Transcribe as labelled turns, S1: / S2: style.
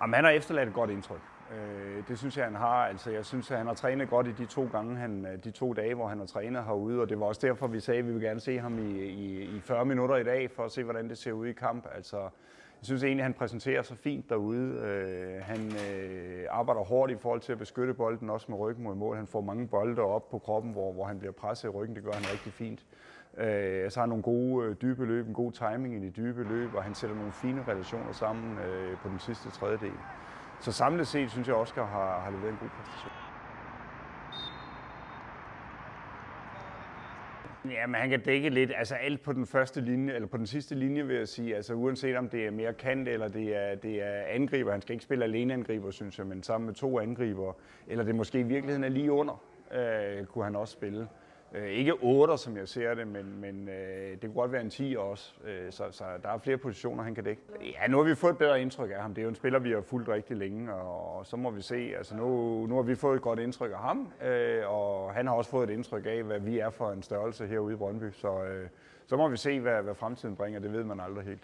S1: Jamen, han har efterladt et godt indtryk. Øh, det synes jeg, han har. Altså, jeg synes, at han har trænet godt i de to gange, han, øh, de to dage, hvor han har trænet herude, og det var også derfor, vi sagde, at vi vil gerne se ham i, i, i 40 minutter i dag, for at se, hvordan det ser ud i kamp. Altså, jeg synes egentlig, at han præsenterer sig fint derude. Øh, han øh, arbejder hårdt i forhold til at beskytte bolden, også med ryggen mod mål. Han får mange bolde op på kroppen, hvor, hvor han bliver presset i ryggen. Det gør han rigtig fint. Øh, så har han nogle gode øh, dybe løb, en god timing i de dybe løb, og han sætter nogle fine relationer sammen øh, på den sidste tredjedel. Så samlet set synes jeg, Oscar har, har leveret en god præstation. Ja, men han kan dække lidt, altså alt på den første linje, eller på den sidste linje vil jeg sige, altså uanset om det er mere kant, eller det er, det er angriber, han skal ikke spille alene angriber, synes jeg, men sammen med to angriber, eller det måske i virkeligheden er lige under, øh, kunne han også spille. Øh, ikke 8, som jeg ser det, men, men øh, det kunne godt være en 10 også. Øh, så, så der er flere positioner, han kan dække. Ja, nu har vi fået et bedre indtryk af ham. Det er jo en spiller, vi har fulgt rigtig længe, og, og så må vi se. Altså nu, nu har vi fået et godt indtryk af ham, øh, og han har også fået et indtryk af, hvad vi er for en størrelse herude i Brøndby. Så, øh, så må vi se, hvad, hvad fremtiden bringer. Det ved man aldrig helt.